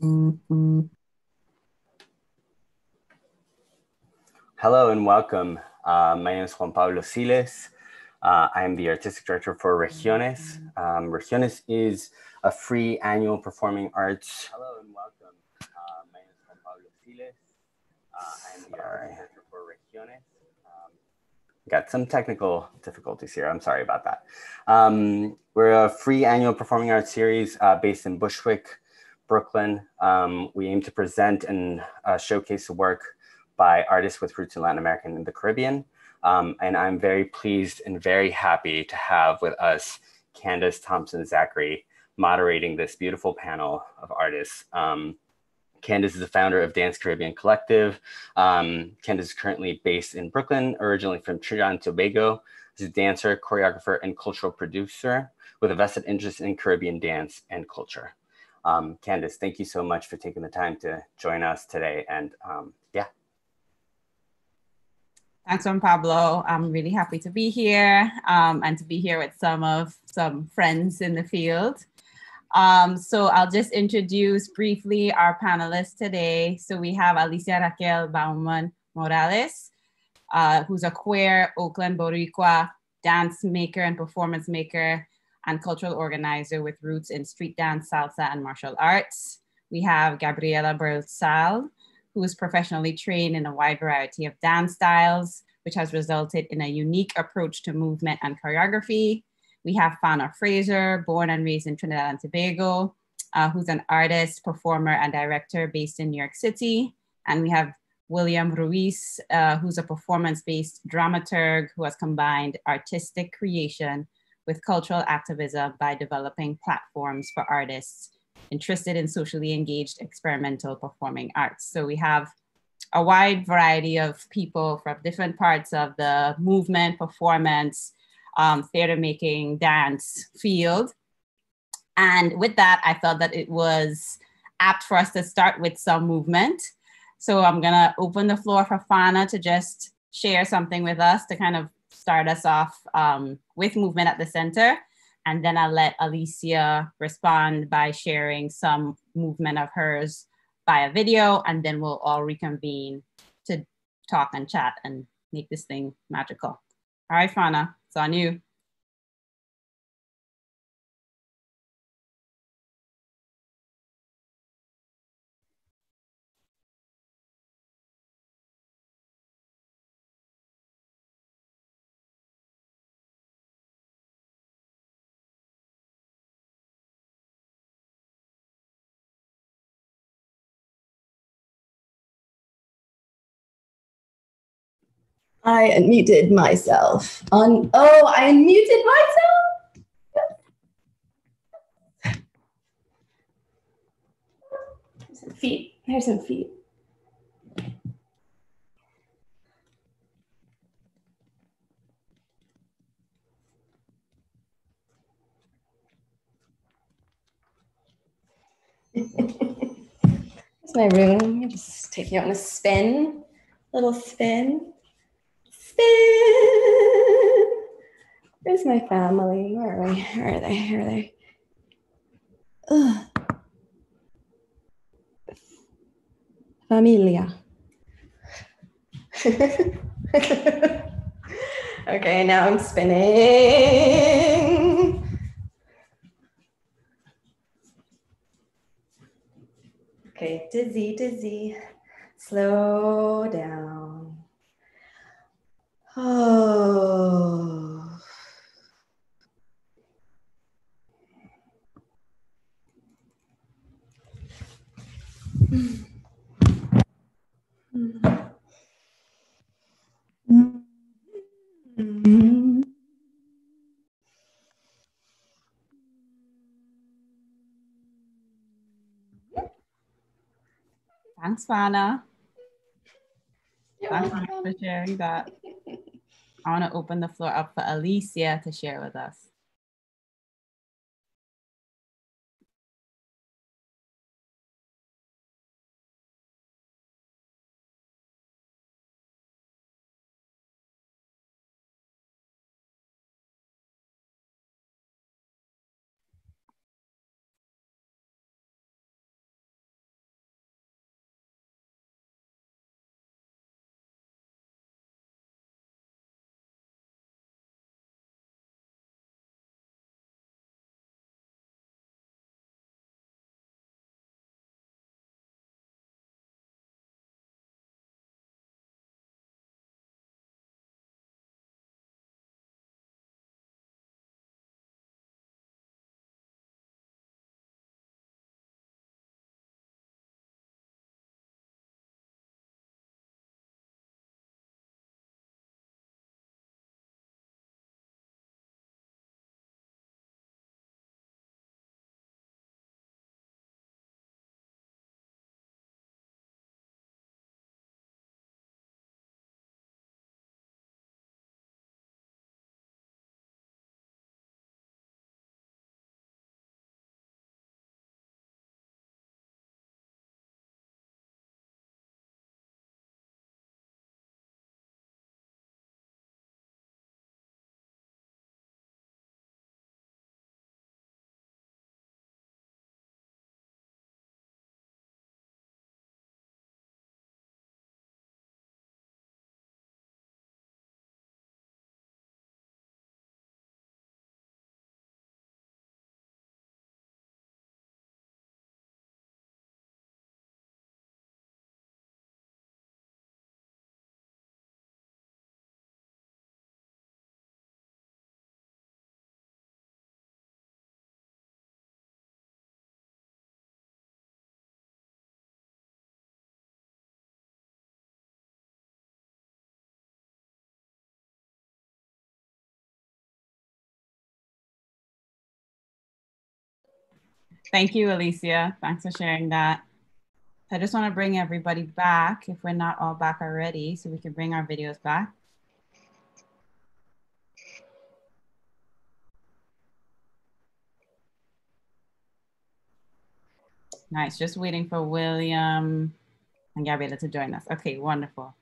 Hello and welcome. Uh, my name is Juan Pablo Siles. Uh, I am the artistic director for Regiones. Um, Regiones is a free annual performing arts. Hello and welcome. Uh, my name is Juan Pablo Siles. Uh, I am the artistic director for Regiones. Um, got some technical difficulties here. I'm sorry about that. Um, we're a free annual performing arts series uh, based in Bushwick, Brooklyn. Um, we aim to present and uh, showcase work by artists with roots in Latin America and the Caribbean. Um, and I'm very pleased and very happy to have with us Candace Thompson Zachery moderating this beautiful panel of artists. Um, Candace is the founder of Dance Caribbean Collective. Um, Candace is currently based in Brooklyn, originally from Trinidad and Tobago. She's a dancer, choreographer, and cultural producer with a vested interest in Caribbean dance and culture. Um, Candace, thank you so much for taking the time to join us today. And um, yeah, Thanks, Juan Pablo. I'm really happy to be here um, and to be here with some of some friends in the field. Um, so I'll just introduce briefly our panelists today. So we have Alicia Raquel Bauman Morales, uh, who's a queer Oakland Boricua dance maker and performance maker and cultural organizer with roots in street dance, salsa, and martial arts. We have Gabriela Burdsall, who is professionally trained in a wide variety of dance styles, which has resulted in a unique approach to movement and choreography. We have Fana Fraser, born and raised in Trinidad and Tobago, uh, who's an artist, performer, and director based in New York City. And we have William Ruiz, uh, who's a performance-based dramaturg who has combined artistic creation with cultural activism by developing platforms for artists interested in socially engaged experimental performing arts. So we have a wide variety of people from different parts of the movement, performance, um, theater making, dance field. And with that, I felt that it was apt for us to start with some movement. So I'm gonna open the floor for Fana to just share something with us to kind of start us off um, with movement at the center. And then I'll let Alicia respond by sharing some movement of hers via video, and then we'll all reconvene to talk and chat and make this thing magical. All right, Fana, it's on you. I unmuted myself. On oh, I unmuted myself. Here's some feet. Here's some feet. Here's my room. Just take you on a spin, little spin spin. Where's my family? Where are they? Where are they? Where are they? Ugh. Familia. okay, now I'm spinning. Okay, dizzy, dizzy. Slow down. Oh. Thanks, Fana. Thanks for sharing that. I want to open the floor up for Alicia to share with us. Thank you, Alicia. Thanks for sharing that. I just want to bring everybody back if we're not all back already, so we can bring our videos back. Nice, just waiting for William and Gabriela to join us. Okay, wonderful.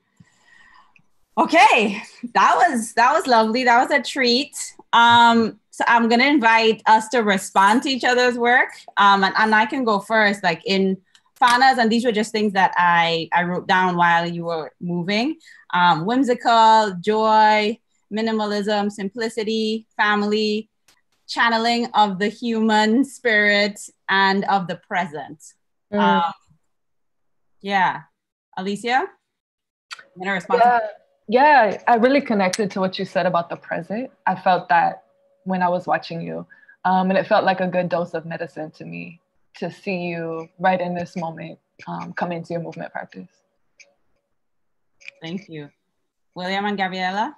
Okay, that was that was lovely. That was a treat. Um, so I'm gonna invite us to respond to each other's work. Um, and, and I can go first, like in Fana's, and these were just things that I, I wrote down while you were moving. Um, whimsical, joy, minimalism, simplicity, family, channeling of the human spirit and of the present. Mm. Um, yeah. Alicia? Yeah. Yeah, I really connected to what you said about the present. I felt that when I was watching you. Um, and it felt like a good dose of medicine to me to see you right in this moment um, come into your movement practice. Thank you. William and Gabriela?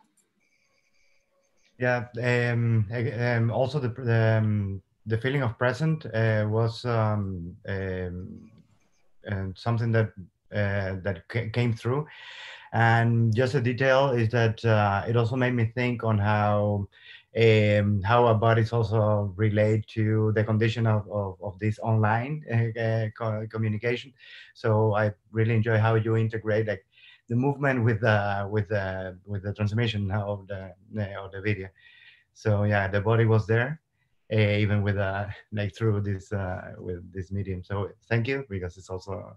Yeah, um, um, also the, the, um, the, feeling of present uh, was um, um, something that uh, that came through. And just a detail is that uh, it also made me think on how um, how our bodies also relate to the condition of, of, of this online uh, co communication. So I really enjoy how you integrate like the movement with the with the with the transmission of the of the video. So yeah, the body was there, uh, even with uh, like through this uh, with this medium. So thank you because it's also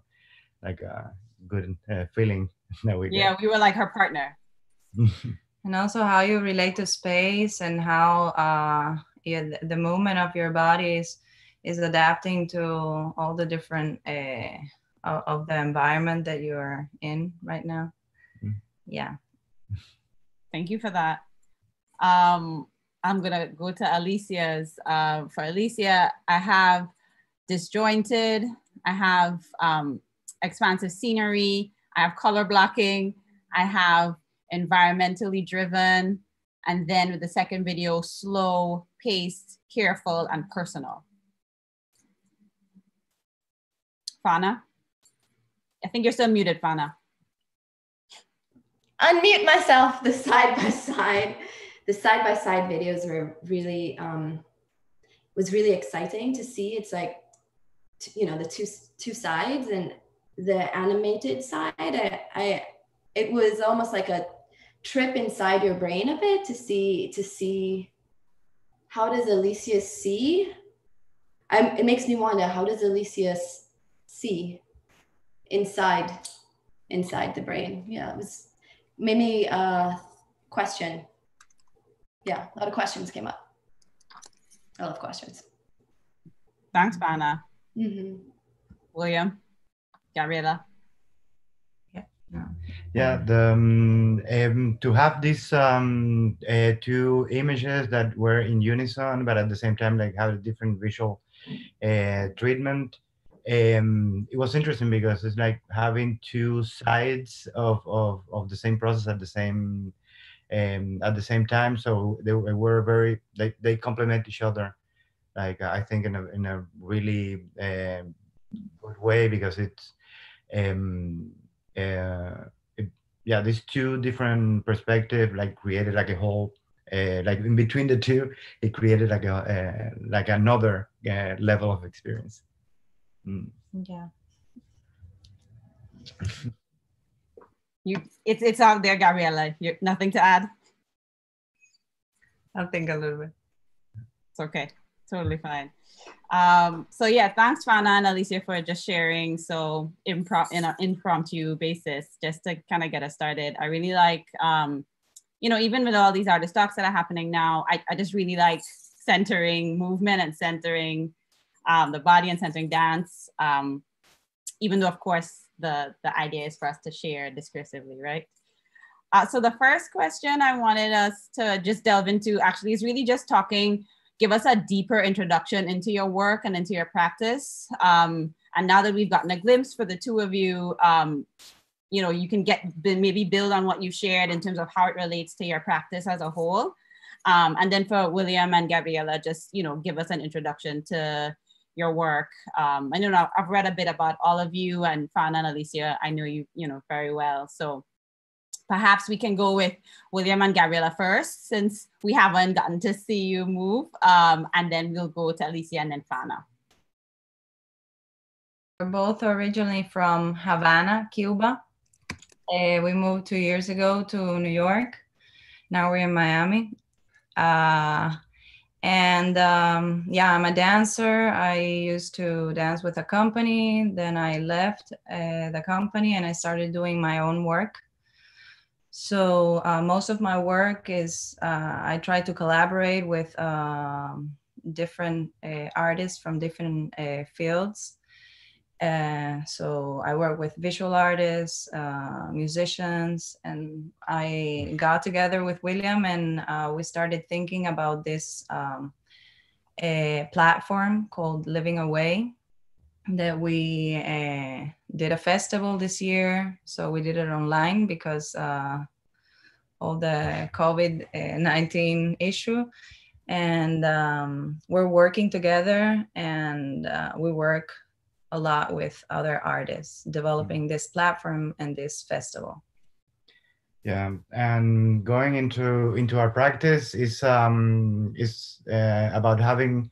like a good uh, feeling that we. Yeah, get. we were like her partner. and also how you relate to space and how uh, yeah, the movement of your body is, is adapting to all the different uh, of the environment that you're in right now. Mm. Yeah. Thank you for that. Um, I'm gonna go to Alicia's. Uh, for Alicia, I have disjointed. I have um, expansive scenery. I have color blocking. I have environmentally driven, and then with the second video, slow, paced, careful, and personal. Fana? I think you're still muted, Fana. Unmute myself, the side by side. The side by side videos were really, um, was really exciting to see. It's like, you know, the two, two sides and the animated side. I, I, it was almost like a trip inside your brain a bit to see to see how does Alicia see? I'm, it makes me wonder how does Alicia see inside inside the brain? Yeah, it was maybe a question. Yeah, a lot of questions came up. I love questions. Thanks, Fana. Mm-hmm. William, Gabriela. Yeah, the, um, um, to have these um, uh, two images that were in unison, but at the same time, like have a different visual uh, treatment. Um, it was interesting because it's like having two sides of, of, of the same process at the same um, at the same time. So they were very they, they complement each other. Like I think in a in a really uh, good way because it's um, uh, it, yeah, these two different perspectives like created like a whole, uh, like in between the two, it created like a uh, like another uh, level of experience. Mm. Yeah. you, it's it's out there, Gabriela. You nothing to add. I'll think a little bit. It's okay. Totally fine. Um, so yeah, thanks Fana and Alicia for just sharing so improv in an impromptu basis, just to kind of get us started. I really like, um, you know, even with all these artist talks that are happening now, I, I just really like centering movement and centering um, the body and centering dance. Um, even though, of course, the the idea is for us to share discursively, right? Uh, so the first question I wanted us to just delve into actually is really just talking give us a deeper introduction into your work and into your practice. Um, and now that we've gotten a glimpse for the two of you, um, you know, you can get maybe build on what you shared in terms of how it relates to your practice as a whole. Um, and then for William and Gabriela, just, you know, give us an introduction to your work. Um, I know I've read a bit about all of you and Fana and Alicia. I know you, you know, very well. So perhaps we can go with William and Gabriela first, since we haven't gotten to see you move. Um, and then we'll go to Alicia and then Fana. We're both originally from Havana, Cuba. Uh, we moved two years ago to New York. Now we're in Miami. Uh, and um, yeah, I'm a dancer. I used to dance with a company. Then I left uh, the company and I started doing my own work. So uh, most of my work is uh, I try to collaborate with um, different uh, artists from different uh, fields. So I work with visual artists, uh, musicians, and I got together with William and uh, we started thinking about this um, platform called Living Away that we did a festival this year. So we did it online because uh, all the COVID-19 issue. And um, we're working together and uh, we work a lot with other artists developing this platform and this festival yeah and going into into our practice is um is uh, about having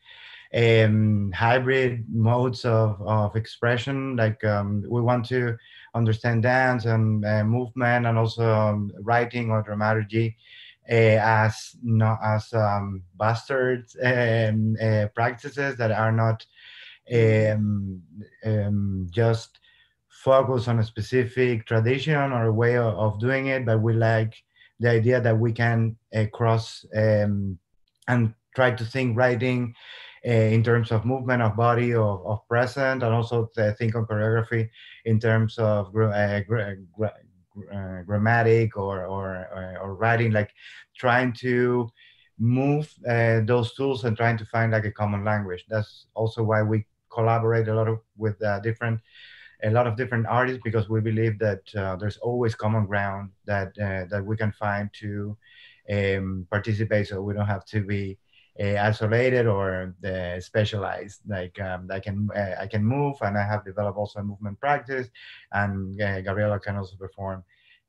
um hybrid modes of of expression like um we want to understand dance and uh, movement and also um, writing or dramaturgy uh, as not as um, bastard um, uh, practices that are not um, just focus on a specific tradition or a way of, of, doing it, but we like the idea that we can uh, cross um, and try to think writing in terms of movement of body of, of present and also think on choreography in terms of uh, gra uh, grammatic or, or, or, writing, like trying to move those tools and trying to find like a common language. That's also why we collaborate a lot of, with uh, different a lot of different artists because we believe that uh, there's always common ground that uh, that we can find to um, participate so we don't have to be isolated or uh, specialized. Like um, I can uh, I can move and I have developed also a movement practice and Gabriela can also perform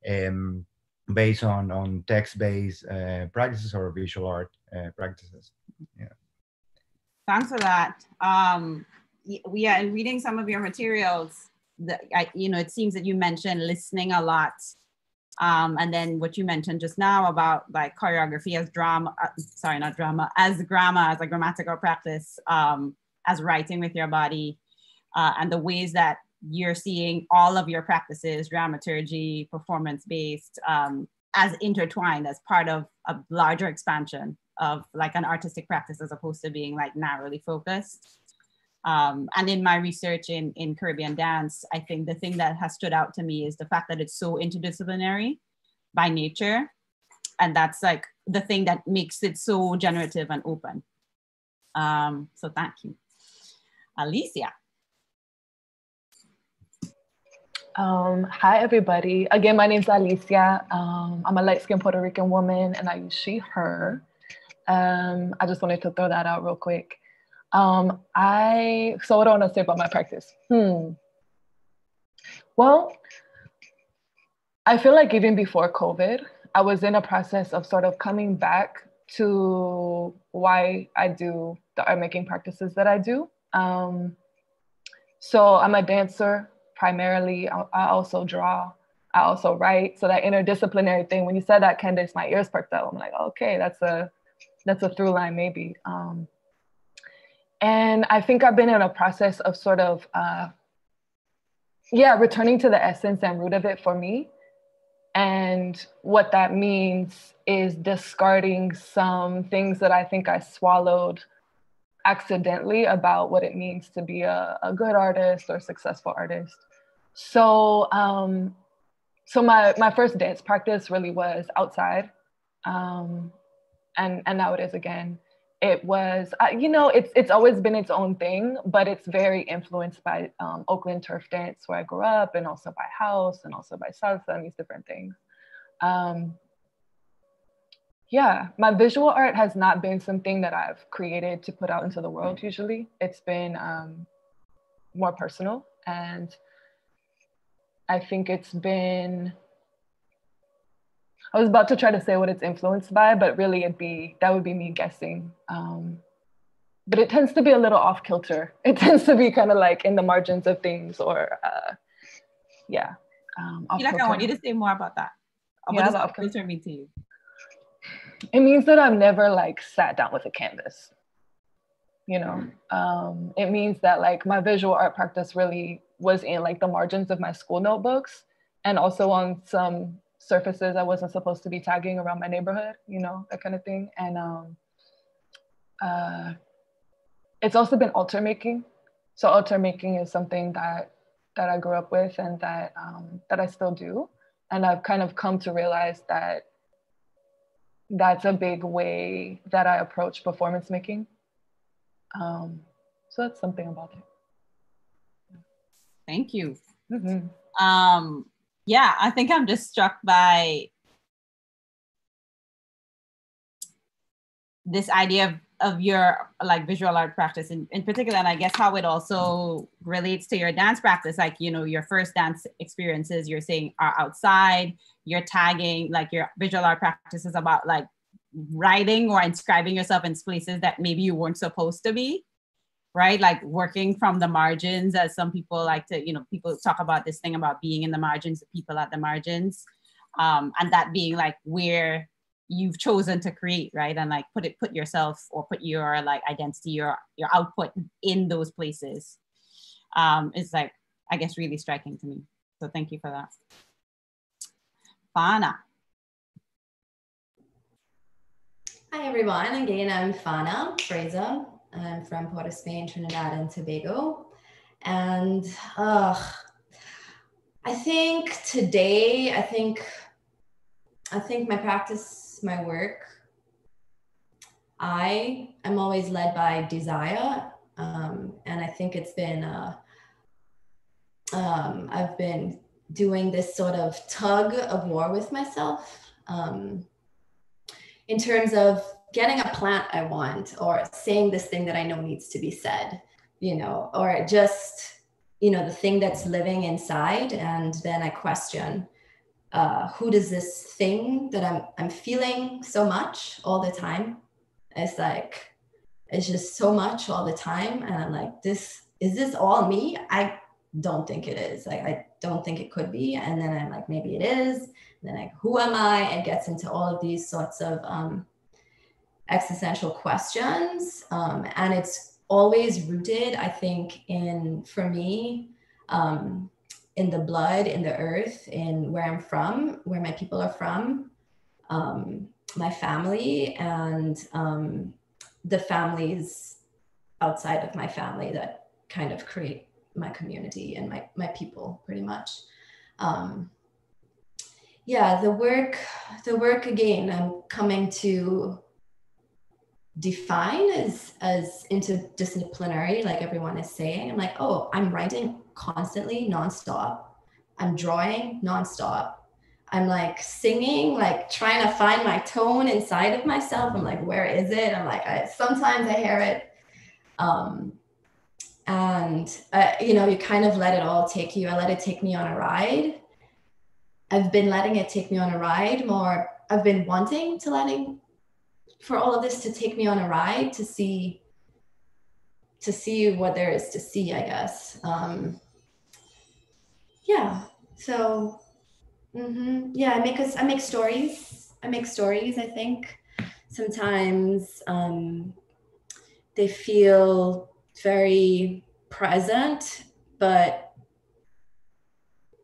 um, based on on text-based practices or visual art practices. Yeah. Thanks for that. Um, we are reading some of your materials. That I, you know, it seems that you mentioned listening a lot, um, and then what you mentioned just now about like choreography as drama. Uh, sorry, not drama, as grammar, as a grammatical practice, um, as writing with your body, uh, and the ways that you're seeing all of your practices, dramaturgy, performance based, um, as intertwined as part of a larger expansion of like an artistic practice as opposed to being like narrowly focused. Um, and in my research in, in Caribbean dance, I think the thing that has stood out to me is the fact that it's so interdisciplinary by nature. And that's like the thing that makes it so generative and open. Um, so thank you. Alicia. Um, hi, everybody. Again, my name is Alicia. Um, I'm a light skinned Puerto Rican woman and I use she, her. Um, I just wanted to throw that out real quick. Um, I so what do I want to say about my practice? Hmm. Well, I feel like even before COVID, I was in a process of sort of coming back to why I do the art making practices that I do. Um, so I'm a dancer primarily. I, I, also draw. I also write. So that interdisciplinary thing. When you said that, Candace, my ears perked up. I'm like, okay, that's a that's a through line maybe. Um, and I think I've been in a process of sort of, uh, yeah, returning to the essence and root of it for me. And what that means is discarding some things that I think I swallowed accidentally about what it means to be a, a good artist or successful artist. So, um, so my my first dance practice really was outside, um, and and now it is again it was uh, you know it's it's always been its own thing but it's very influenced by um, oakland turf dance where i grew up and also by house and also by salsa and these different things um, yeah, my visual art has not been something that I've created to put out into the world usually. It's been um, more personal. And I think it's been, I was about to try to say what it's influenced by, but really it'd be, that would be me guessing. Um, but it tends to be a little off kilter. It tends to be kind of like in the margins of things or, uh, yeah. Um, like I want you to say more about that. What does off kilter mean to you? it means that I've never like sat down with a canvas. You know, um, it means that like my visual art practice really was in like the margins of my school notebooks and also on some surfaces I wasn't supposed to be tagging around my neighborhood, you know, that kind of thing. And um, uh, it's also been altar making. So altar making is something that that I grew up with and that um, that I still do. And I've kind of come to realize that that's a big way that I approach performance making. Um, so that's something about it. Thank you. Mm-hmm. Um, yeah, I think I'm just struck by this idea of, of your like visual art practice in, in particular, and I guess how it also relates to your dance practice. Like, you know, your first dance experiences you're saying are uh, outside, you're tagging like your visual art practice is about like writing or inscribing yourself in places that maybe you weren't supposed to be right? Like working from the margins as some people like to you know people talk about this thing about being in the margins the people at the margins. Um, and that being like where you've chosen to create right? And like put it put yourself or put your like identity your your output in those places. Um, is like i guess really striking to me. So thank you for that. Fana. Hi everyone, again I'm Fana Fraser. I'm from Port of Spain, Trinidad and Tobago. And uh, I think today, I think, I think my practice, my work, I am always led by desire. Um, and I think it's been, uh, um, I've been doing this sort of tug of war with myself um, in terms of getting a plant I want or saying this thing that I know needs to be said, you know, or just, you know, the thing that's living inside. And then I question uh, who does this thing that I'm, I'm feeling so much all the time? It's like, it's just so much all the time. And I'm like, this, is this all me? I don't think it is. Like, I don't think it could be. And then I'm like, maybe it is. And then like, who am I? It gets into all of these sorts of um, existential questions. Um, and it's always rooted, I think, in, for me, um, in the blood, in the earth, in where I'm from, where my people are from, um, my family, and um, the families outside of my family that kind of create my community and my, my people pretty much. Um, yeah, the work, the work again, I'm coming to define as as interdisciplinary, like everyone is saying. I'm like, oh, I'm writing constantly, nonstop. I'm drawing nonstop. I'm like singing, like trying to find my tone inside of myself. I'm like, where is it? I'm like, I sometimes I hear it. Um, and uh, you know you kind of let it all take you i let it take me on a ride i've been letting it take me on a ride more i've been wanting to letting for all of this to take me on a ride to see to see what there is to see i guess. Um yeah so mm-hmm. yeah i make us i make stories. I make stories i think. Sometimes um they feel very present, but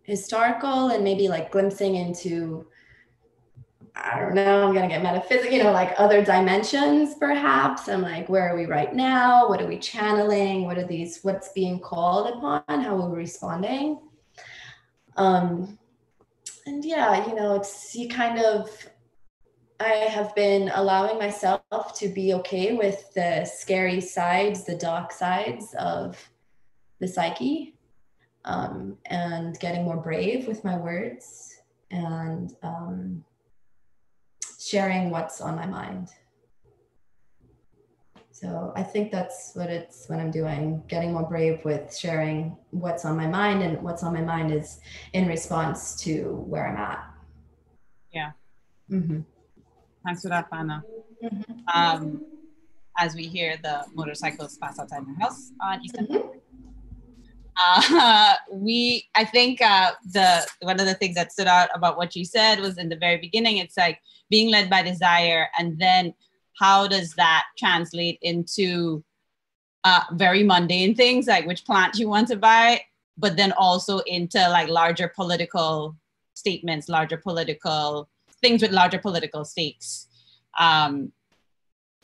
historical and maybe like glimpsing into I don't know, I'm gonna get metaphysical, you know, like other dimensions perhaps. I'm like, where are we right now? What are we channeling? What are these, what's being called upon? How are we responding? Um, and yeah, you know, it's you kind of I have been allowing myself to be okay with the scary sides, the dark sides of the psyche, um, and getting more brave with my words and um, sharing what's on my mind. So I think that's what it's what I'm doing, getting more brave with sharing what's on my mind, and what's on my mind is in response to where I'm at. Yeah. Mm-hmm. Thanks for that, Fana. Mm-hmm. Um, as we hear the motorcycles pass outside my house on Eastern. Mm-hmm. Uh, we, I think uh, the one of the things that stood out about what you said was in the very beginning. It's like being led by desire, and then how does that translate into uh, very mundane things like which plant you want to buy, but then also into like larger political statements, larger political things with larger political stakes, um,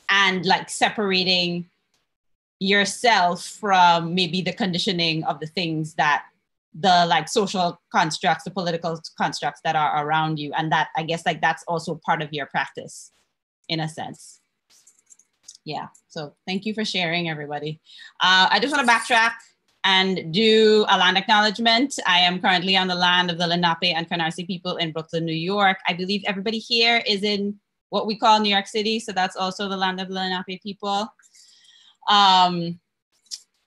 and like separating yourself from maybe the conditioning of the things that the like social constructs the political constructs that are around you. And that i guess like that's also part of your practice in a sense. Yeah. So thank you for sharing everybody. Uh, i just want to backtrack and do a land acknowledgement. I am currently on the land of the Lenape and Canarsie people in Brooklyn, New York. I believe everybody here is in what we call New York City, so that's also the land of the Lenape people um,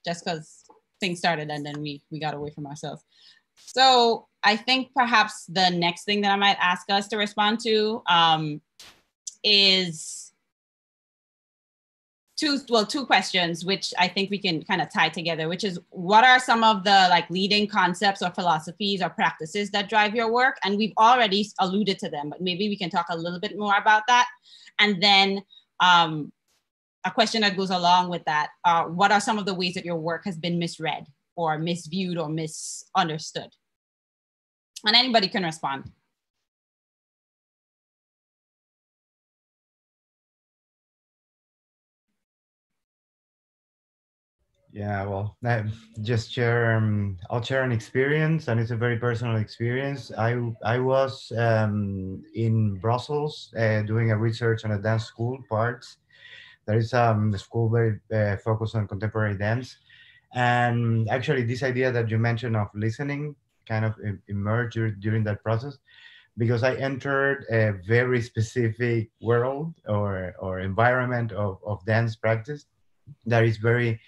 just because things started and then we we got away from ourselves. So I think perhaps the next thing that I might ask us to respond to um, is two well two questions which i think we can kind of tie together which is what are some of the like leading concepts or philosophies or practices that drive your work and we've already alluded to them but maybe we can talk a little bit more about that and then um, a question that goes along with that. Uh, what are some of the ways that your work has been misread or misviewed or misunderstood? And anybody can respond. Yeah, well, I just share. Um, I'll share an experience, and it's a very personal experience. I I was um, in Brussels uh, doing a research on a dance school P.A.R.T.S., there is um, a school very uh, focused on contemporary dance. And actually, this idea that you mentioned of listening kind of emerged during that process because I entered a very specific world or, or environment of, of dance practice that is very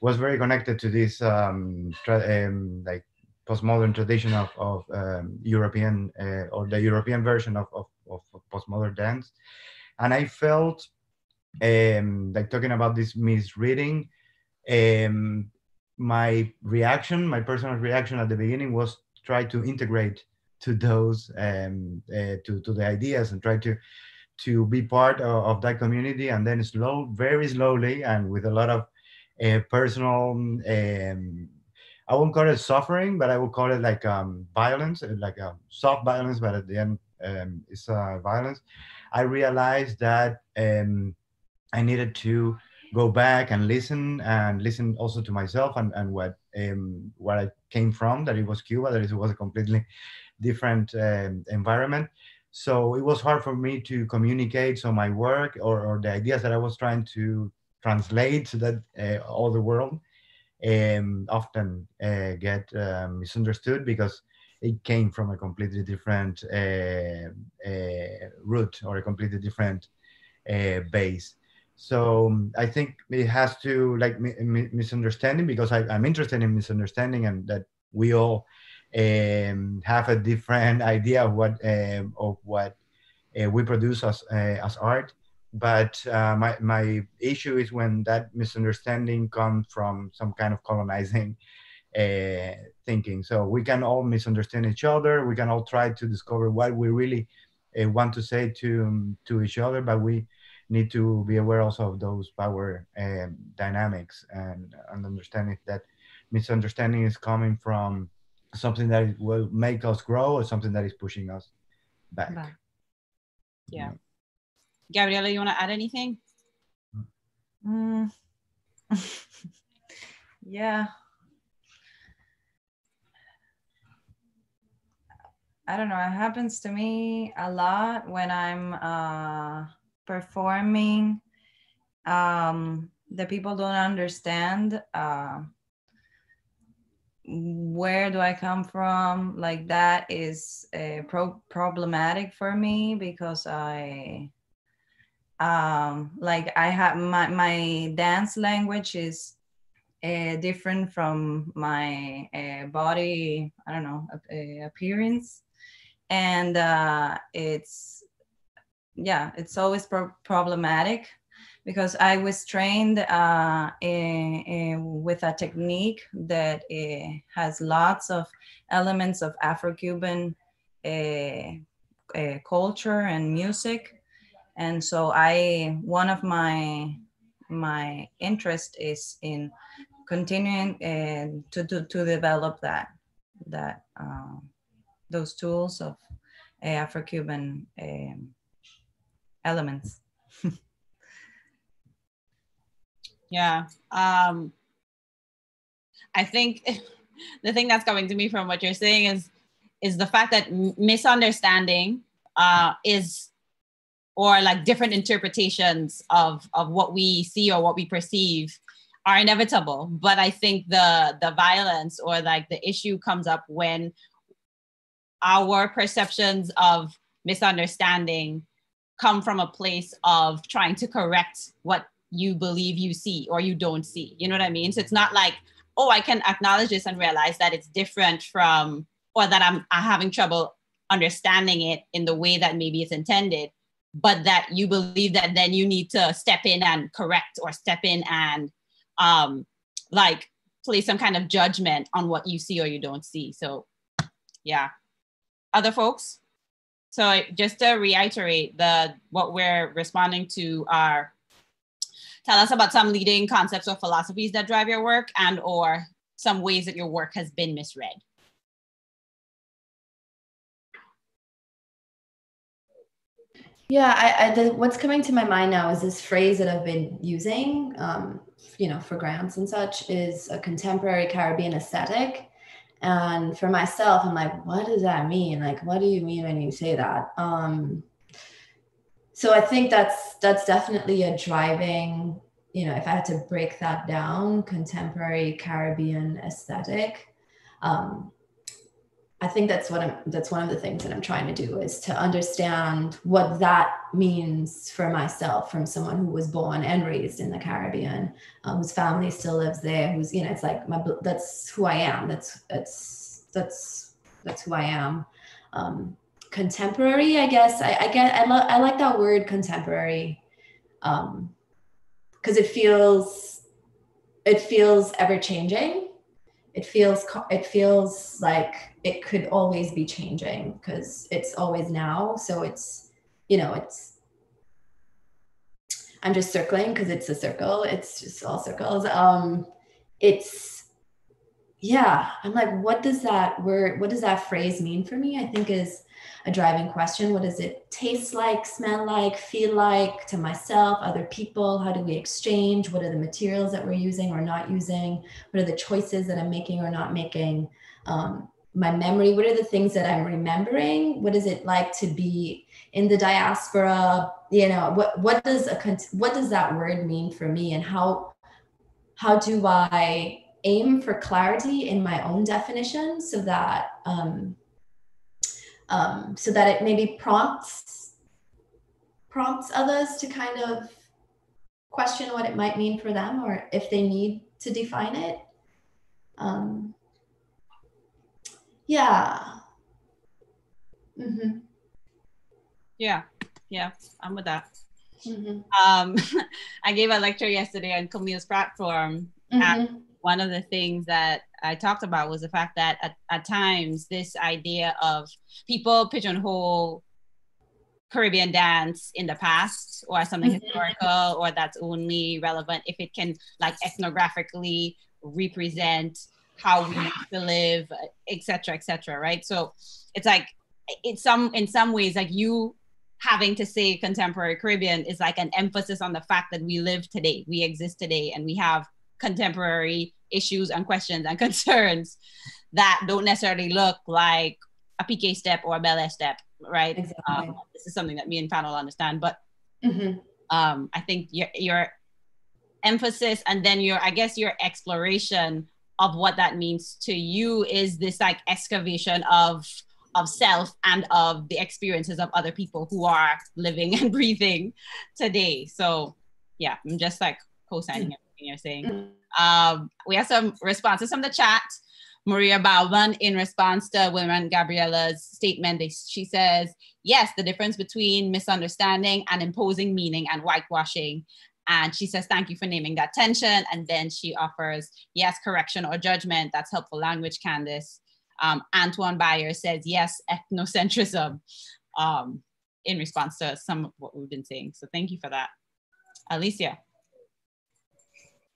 was very connected to this um, um, like postmodern tradition of, of um, European uh, or the European version of, of, of postmodern dance. And I felt um, like talking about this misreading, um, my reaction, my personal reaction at the beginning was try to integrate to those um, uh, to to the ideas and try to to be part of, of, that community and then slow very slowly and with a lot of uh, personal um, i won't call it suffering but i will call it like um, violence like a soft violence but at the end um, it's uh, violence. I realized that um, I needed to go back and listen and listen also to myself and, and what um, where I came from, that it was Cuba, that it was a completely different um, environment. So it was hard for me to communicate. So my work or, or the ideas that I was trying to translate to that uh, all the world um, often uh, get uh, misunderstood because it came from a completely different uh, uh, route or a completely different base. So um, I think it has to like misunderstanding because I, am interested in misunderstanding and that we all um, have a different idea of what um, of what uh, we produce as uh, as art. But uh, my my issue is when that misunderstanding comes from some kind of colonizing uh, thinking. So we can all misunderstand each other. We can all try to discover what we really uh, want to say to to each other, but we need to be aware also of those power um, dynamics and, and understand if that misunderstanding is coming from something that will make us grow or something that is pushing us back. back. Yeah. Gabriela, you want to add anything? Mm. yeah. I don't know. It happens to me a lot when I'm uh, performing um, the people don't understand uh, where do I come from? Like that is pro- problematic for me because I um like I have my my dance language is uh, different from my uh, body I don't know uh, appearance and uh, it's yeah it's always pro- problematic because I was trained uh, in, in, with a technique that uh, has lots of elements of Afro-Cuban uh, culture and music, and so I one of my my interest is in continuing to, to to develop that that uh, those tools of Afro-Cuban elements. Yeah. Um, I think the thing that's coming to me from what you're saying is is the fact that misunderstanding uh, is or like different interpretations of of what we see or what we perceive are inevitable but i think the the violence or like the issue comes up when our perceptions of misunderstanding come from a place of trying to correct what you believe you see or you don't see. You know what I mean? So it's not like, oh, I can acknowledge this and realize that it's different from, or that I'm, I'm having trouble understanding it in the way that maybe it's intended, but that you believe that then you need to step in and correct or step in and um, like place some kind of judgment on what you see or you don't see. So, yeah. Other folks? So just to reiterate, the what we're responding to are tell us about some leading concepts or philosophies that drive your work and or some ways that your work has been misread. Yeah, I, I the, what's coming to my mind now is this phrase that I've been using, um, you know, for grants and such, is a contemporary Caribbean aesthetic. And for myself, I'm like, what does that mean? Like, what do you mean when you say that? Um, so I think that's that's definitely a driving, you know, if I had to break that down, contemporary Caribbean aesthetic. Um, I think that's what I'm that's one of the things that I'm trying to do is to understand what that means for myself from someone who was born and raised in the Caribbean, um, whose family still lives there, who's you know it's like my that's who I am. That's that's that's that's who I am. Um, contemporary i guess i, I get I, lo- I like that word contemporary um because it feels it feels ever changing it feels it feels like it could always be changing because it's always now. So it's you know it's i'm just circling because it's a circle. It's just all circles. Um it's yeah i'm like what does that word what does that phrase mean for me? I think is a driving question. What does it taste like, smell like, feel like to myself, other people? How do we exchange? What are the materials that we're using or not using? What are the choices that I'm making or not making? Um, my memory, what are the things that I'm remembering? What is it like to be in the diaspora? You know, what what does a what does that word mean for me, and how how do I aim for clarity in my own definition so that um, um, so that it maybe prompts prompts others to kind of question what it might mean for them or if they need to define it um, yeah mm-hmm. yeah yeah i'm with that mm-hmm. um, i gave a lecture yesterday on camille's platform mm-hmm. and one of the things that I talked about was the fact that at, at times this idea of people pigeonhole Caribbean dance in the past or something mm-hmm. historical or that's only relevant if it can like ethnographically represent how we used to live, etc., etc. right? So it's like it's some in some ways like you having to say contemporary Caribbean is like an emphasis on the fact that we live today, we exist today, and we have contemporary issues and questions and concerns that don't necessarily look like a PK step or a Bel step, right? Exactly. Um, this is something that me and panel understand, but mm-hmm. um, I think your your emphasis and then your I guess your exploration of what that means to you is this like excavation of of self and of the experiences of other people who are living and breathing today. So yeah, I'm just like co-signing everything you're saying. Um, we have some responses from the chat. Maria Bauman, in response to Wilma Gabriela's statement, she says, yes, the difference between misunderstanding and imposing meaning and whitewashing. And she says, thank you for naming that tension. And then she offers, yes, correction or judgment. That's helpful language, Candace. Um, Antoine Bayer says, yes, ethnocentrism um, in response to some of what we've been saying. So thank you for that. Alicia.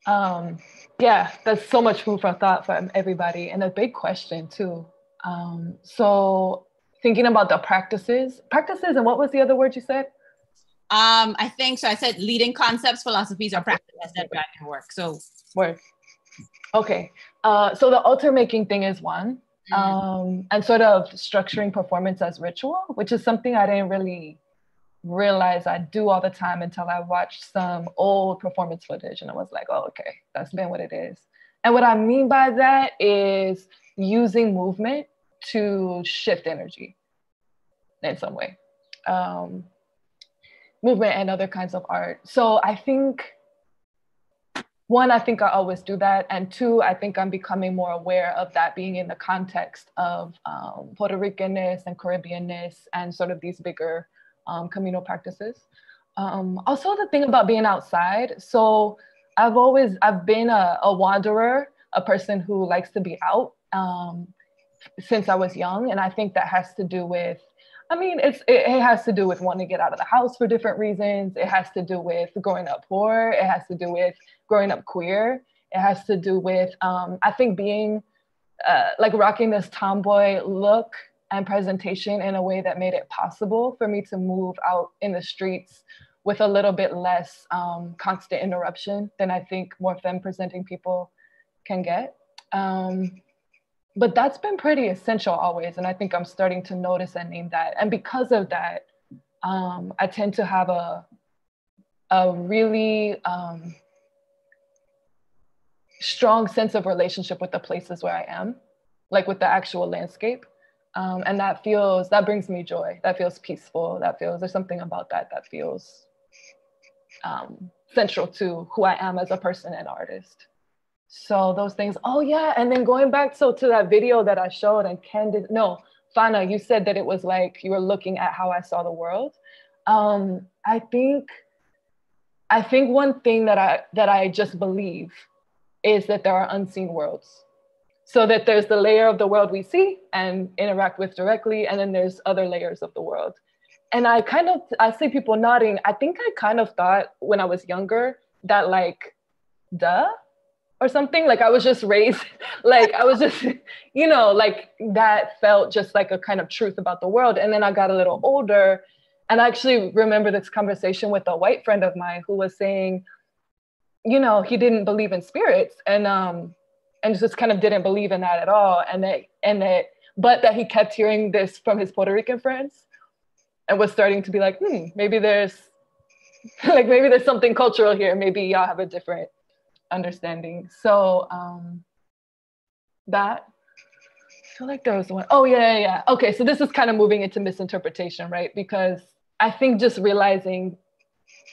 Um, yeah, there's so much food for thought from everybody and a big question too. Um, so thinking about the practices, practices, and what was the other word you said? Um, I think so. I said leading concepts, philosophies, or practices that drive your work. So work. Okay. Uh, so the altar making thing is one, mm-hmm. um, and sort of structuring performance as ritual, which is something I didn't really realize I do all the time until I watched some old performance footage, and I was like, oh, okay, that's been what it is. And what I mean by that is using movement to shift energy in some way. Um, movement and other kinds of art. So I think one, I think I always do that. And two, I think I'm becoming more aware of that being in the context of um, Puerto Ricanness and Caribbeanness and sort of these bigger um, communal practices. Um, also the thing about being outside. So I've always, I've been a, a wanderer, a person who likes to be out um, since I was young. And I think that has to do with I mean, it's it, it, has to do with wanting to get out of the house for different reasons. It has to do with growing up poor. It has to do with growing up queer. It has to do with um, I think being uh, like rocking this tomboy look and presentation in a way that made it possible for me to move out in the streets with a little bit less um, constant interruption than I think more femme presenting people can get. Um, but that's been pretty essential always and i think i'm starting to notice and name that and because of that um, i tend to have a a really um, strong sense of relationship with the places where i am like with the actual landscape um, and that feels that brings me joy that feels peaceful that feels there's something about that that feels um, central to who i am as a person and artist so those things. Oh yeah, and then going back so to that video that I showed and Ken no, Fana, you said that it was like you were looking at how I saw the world. Um, I think I think one thing that I that I just believe is that there are unseen worlds. So that there's the layer of the world we see and interact with directly, and then there's other layers of the world. And I kind of I see people nodding. I think I kind of thought when I was younger that like, duh, or something like i was just raised like i was just you know like that felt just like a kind of truth about the world and then i got a little older and i actually remember this conversation with a white friend of mine who was saying you know he didn't believe in spirits and um and just kind of didn't believe in that at all and that and that but that he kept hearing this from his puerto rican friends and was starting to be like hmm maybe there's like maybe there's something cultural here maybe y'all have a different understanding. So um, that I feel like there was one. Oh yeah, yeah, yeah. Okay, so this is kind of moving into misinterpretation, right? Because I think just realizing,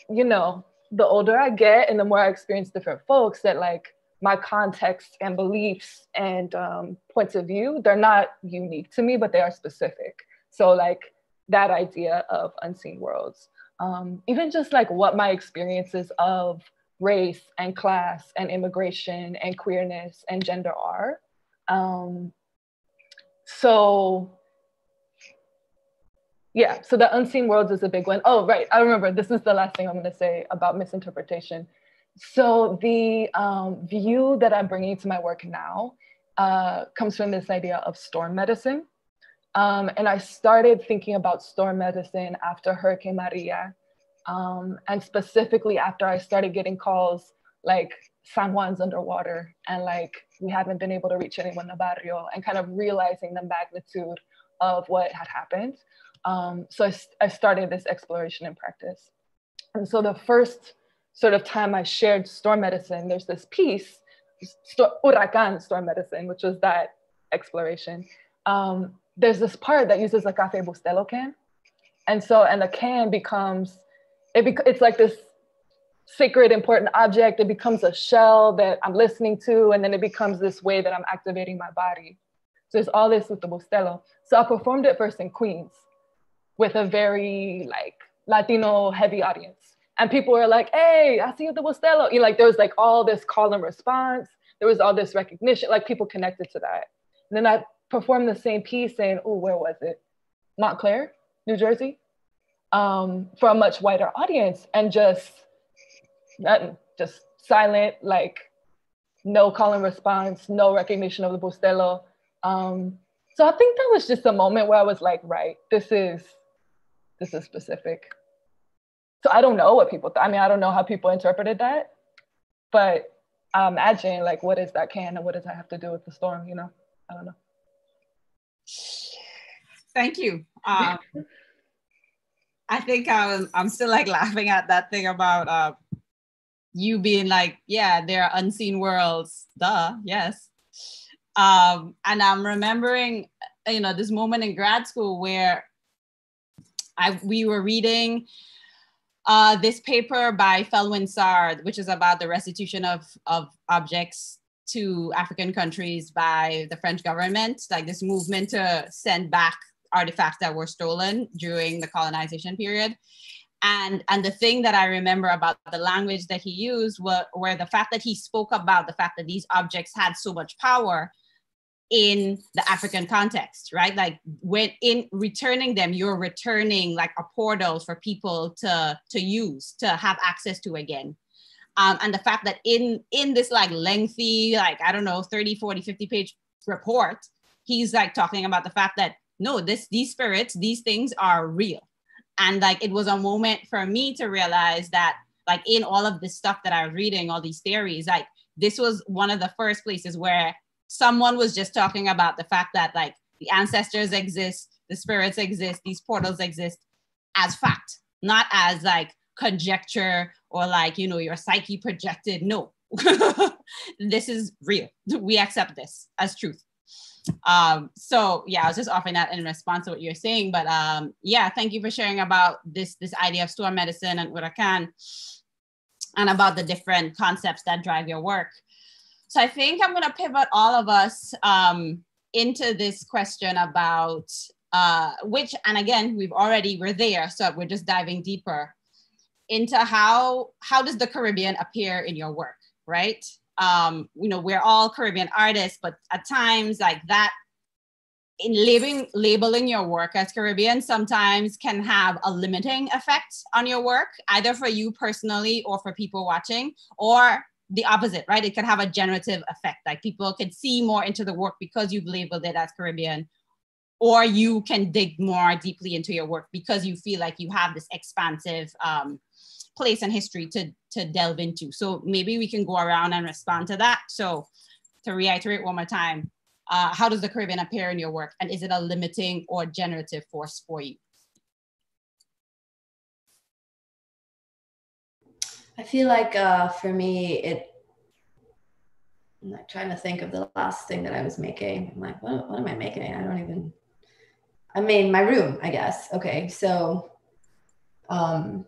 you know, the older I get and the more I experience different folks, that like my context and beliefs and um, points of view, they're not unique to me, but they are specific. So like that idea of unseen worlds, um, even just like what my experiences of race and class and immigration and queerness and gender are. Um, so yeah, so the unseen worlds is a big one. Oh, right, I remember, this is the last thing I'm gonna say about misinterpretation. So the um, view that I'm bringing to my work now uh, comes from this idea of storm medicine. Um, and I started thinking about storm medicine after Hurricane Maria um, and specifically after I started getting calls like San Juan's underwater and like we haven't been able to reach anyone in the barrio and kind of realizing the magnitude of what had happened. Um, so I, I started this exploration in practice. And so the first sort of time I shared storm medicine, there's this piece Huracan storm medicine, which was that exploration. Um, there's this part that uses a Cafe Bustelo can. And so, and the can becomes, it bec- it's like this sacred, important object. It becomes a shell that I'm listening to, and then it becomes this way that I'm activating my body. So there's all this with the Bustelo. So I performed it first in Queens with a very like Latino heavy audience. And people were like, hey, I see you at the Bustelo. You know, like there was like all this call and response. There was all this recognition, like people connected to that. And then I performed the same piece in, oh, where was it? Montclair, New Jersey, um, for a much wider audience and just nothing, just silent, like no call and response, no recognition of the Bustelo. Um, so I think that was just a moment where I was like, right, this is this is specific. So I don't know what people. Th- I mean, I don't know how people interpreted that, but I imagine like, what is that can and what does that have to do with the storm? You know, I don't know. Thank you. Um, I think I'm, I'm still like laughing at that thing about uh, you being like, yeah, there are unseen worlds. Duh, yes. Um, and I'm remembering, you know, this moment in grad school where I we were reading uh, this paper by Felwine Sarr, which is about the restitution of, of objects to African countries by the French government, like this movement to send back artifacts that were stolen during the colonization period. And, and the thing that I remember about the language that he used were, were the fact that he spoke about the fact that these objects had so much power in the African context, right? Like when in returning them, you're returning like a portal for people to to use to have access to again. Um, and the fact that in in this like lengthy, like I don't know, 30, 40, 50 page report, he's like talking about the fact that no, this these spirits, these things are real. And like it was a moment for me to realize that like in all of this stuff that I was reading, all these theories, like this was one of the first places where someone was just talking about the fact that like the ancestors exist, the spirits exist, these portals exist as fact, not as like conjecture or like, you know, your psyche projected. No, this is real. We accept this as truth. Um, so yeah, I was just offering that in response to what you're saying. But um, yeah, thank you for sharing about this this idea of storm medicine and Huracan and about the different concepts that drive your work. So I think I'm going to pivot all of us um, into this question about uh, which, and again, we've already we're there, so we're just diving deeper into how how does the Caribbean appear in your work, right? Um, you know, we're all Caribbean artists, but at times like that in labeling labeling your work as Caribbean sometimes can have a limiting effect on your work, either for you personally or for people watching, or the opposite, right? It could have a generative effect. Like people can see more into the work because you've labeled it as Caribbean, or you can dig more deeply into your work because you feel like you have this expansive um, place and history to, to delve into. So maybe we can go around and respond to that. So to reiterate one more time, uh, how does the Caribbean appear in your work? And is it a limiting or generative force for you? I feel like uh, for me, it. I'm like trying to think of the last thing that I was making. I'm like, what, what am I making? I don't even. I mean, my room, I guess. Okay, so, um,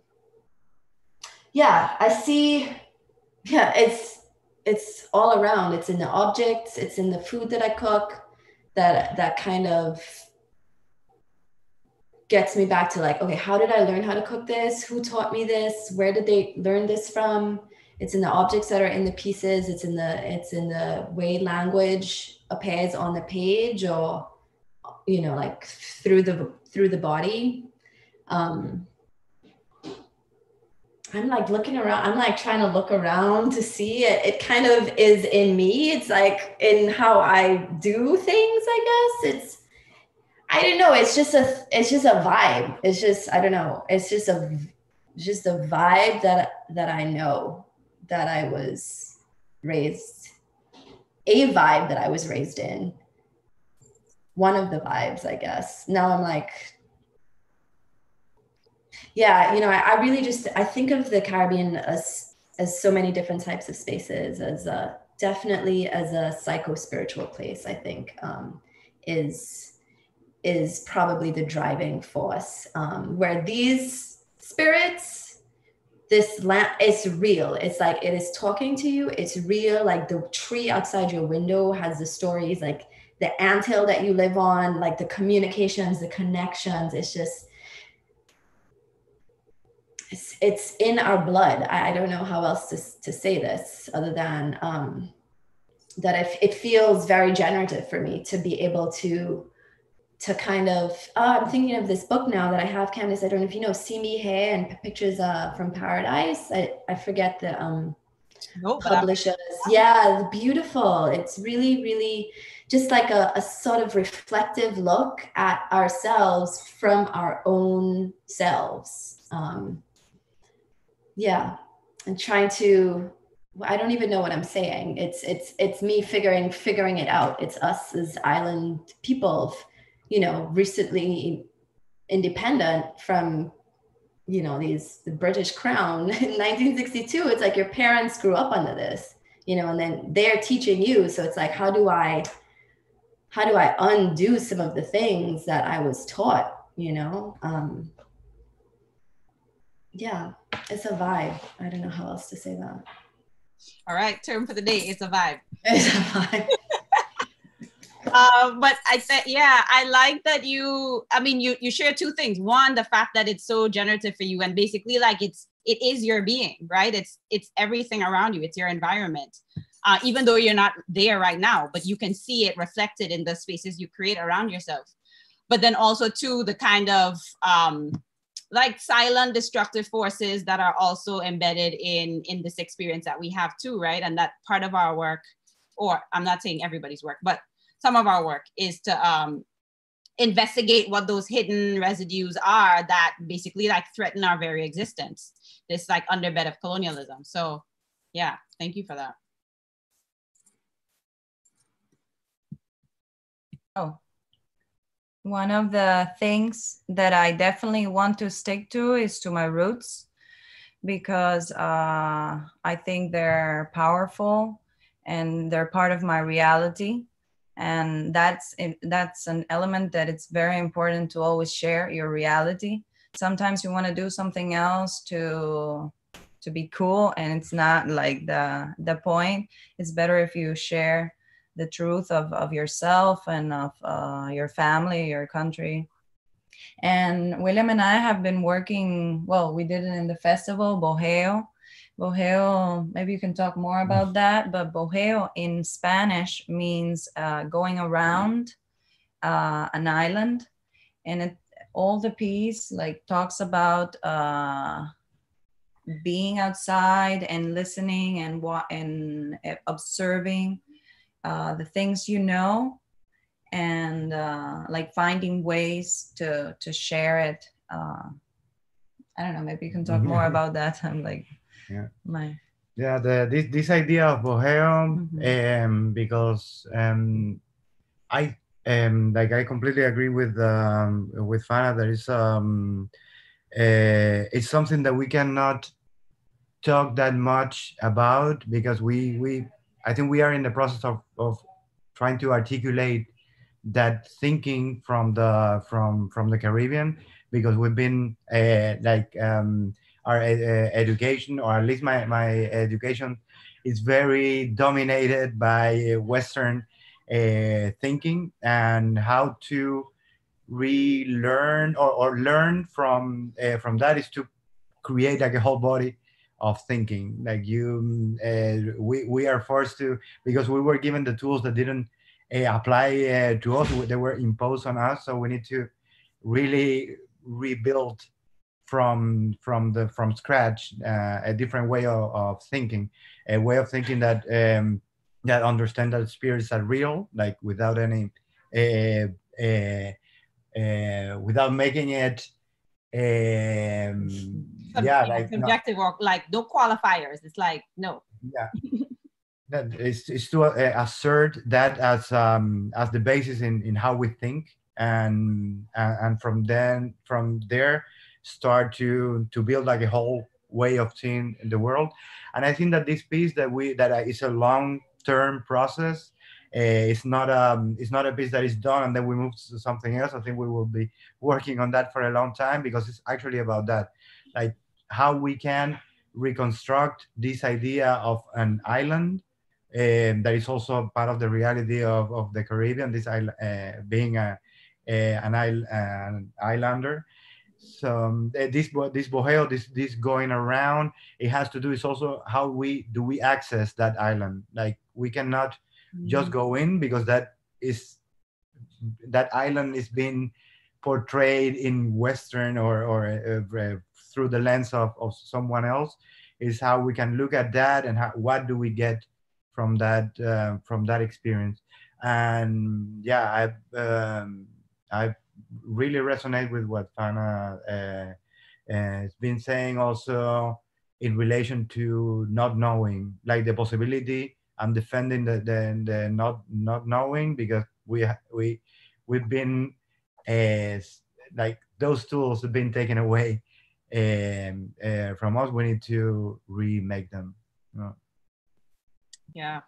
yeah, I see. Yeah, it's it's all around. It's in the objects. It's in the food that I cook. That that kind of gets me back to like, okay, how did I learn how to cook this? Who taught me this? Where did they learn this from? It's in the objects that are in the pieces. It's in the it's in the way language appears on the page, or you know, like through the through the body. Um, I'm like looking around. I'm like trying to look around to see it. It kind of is in me. It's like in how I do things. I guess it's I don't know. It's just a it's just a vibe. It's just I don't know. It's just a just a vibe that that I know that I was raised a vibe that I was raised in. One of the vibes, I guess. Now I'm like yeah, you know, I, I really just I think of the Caribbean as as so many different types of spaces as uh definitely as a psycho spiritual place i think um, is is probably the driving force um, where these spirits this land is real. It's like it is talking to you. It's real. Like the tree outside your window has the stories like the anthill that you live on like the communications the connections. It's just it's, it's in our blood. I, I don't know how else to, to say this other than um, that it, it feels very generative for me to be able to to kind of oh, I'm thinking of this book now that I have Candace. I don't know if you know See Me Here and Pictures uh, from Paradise. I, I forget the um nope, publishers. Yeah, beautiful. It's really, really just like a, a sort of reflective look at ourselves from our own selves. Um, yeah and trying to i don't even know what i'm saying it's it's it's me figuring figuring it out it's us as island people you know recently independent from you know these the british crown in 1962 it's like your parents grew up under this you know and then they're teaching you so it's like how do i how do i undo some of the things that i was taught you know um yeah it's a vibe. I don't know how else to say that. All right, term for the day. It's a vibe. It's a vibe. Uh, but I said, yeah, I like that you. I mean, you you share two things. One, the fact that it's so generative for you, and basically, like it's it is your being, right? It's it's everything around you. It's your environment. Uh, even though you're not there right now, but you can see it reflected in the spaces you create around yourself. But then also, too, the kind of um, like silent destructive forces that are also embedded in in this experience that we have too right and that part of our work or i'm not saying everybody's work but some of our work is to um, investigate what those hidden residues are that basically like threaten our very existence. This like underbed of colonialism. So yeah thank you for that. Oh. One of the things that I definitely want to stick to is to my roots because uh, I think they're powerful and they're part of my reality. And that's that's an element that it's very important to always share your reality. Sometimes you want to do something else to to be cool, and it's not like the the point. It's better if you share the truth of, of yourself and of uh, your family, your country. And William and I have been working, well, we did it in the festival, Bojeo. Bojeo, maybe you can talk more about that, but Bojeo in Spanish means uh, going around uh, an island. And it, all the piece like talks about uh, being outside and listening and, wa- and uh, observing uh, the things you know and uh, like finding ways to to share it uh, i don't know maybe you can talk more about that. I'm like yeah. Yeah the this, this idea of Bojeo, mm-hmm. um, because um, i um, like i completely agree with um, with fana there is um uh, it's something that we cannot talk that much about because we we I think we are in the process of, of trying to articulate that thinking from the from from the Caribbean because we've been uh, like um, our uh, education or at least my, my education is very dominated by Western uh, thinking and how to relearn or, or learn from uh, from that is to create like a whole body of thinking. Like you uh, we, we are forced to because we were given the tools that didn't uh, apply uh, to us they were imposed on us so we need to really rebuild from from the from scratch uh, a different way of, of, thinking a way of thinking that um, that understand that spirits are real like without any uh, uh, without making it um, yeah, like subjective no. or like no qualifiers. It's like no. Yeah. that is is to uh, assert that as um as the basis in in how we think and and, and from then from there start to to build like a whole way of seeing the world and i think that this piece that we that is a long term process. Uh, it's not a it's not a piece that is done and then we move to something else. I think we will be working on that for a long time because it's actually about that, like how we can reconstruct this idea of an island um, that is also part of the reality of, of the Caribbean, this uh, being a, a an, an, islander. So um, this this Bojeo, this this going around, it has to do is also how we do we access that island. Like we cannot mm-hmm. just go in because that is that island is being portrayed in Western or or uh, uh, through the lens of, of someone else. Is how we can look at that and how, what do we get from that uh, from that experience and yeah i've um, i really resonate with what fana uh, uh, has been saying also in relation to not knowing like the possibility i'm defending the, the, the not not knowing because we we we've been as like those tools have been taken away um, uh, from us we need to remake them know? Yeah.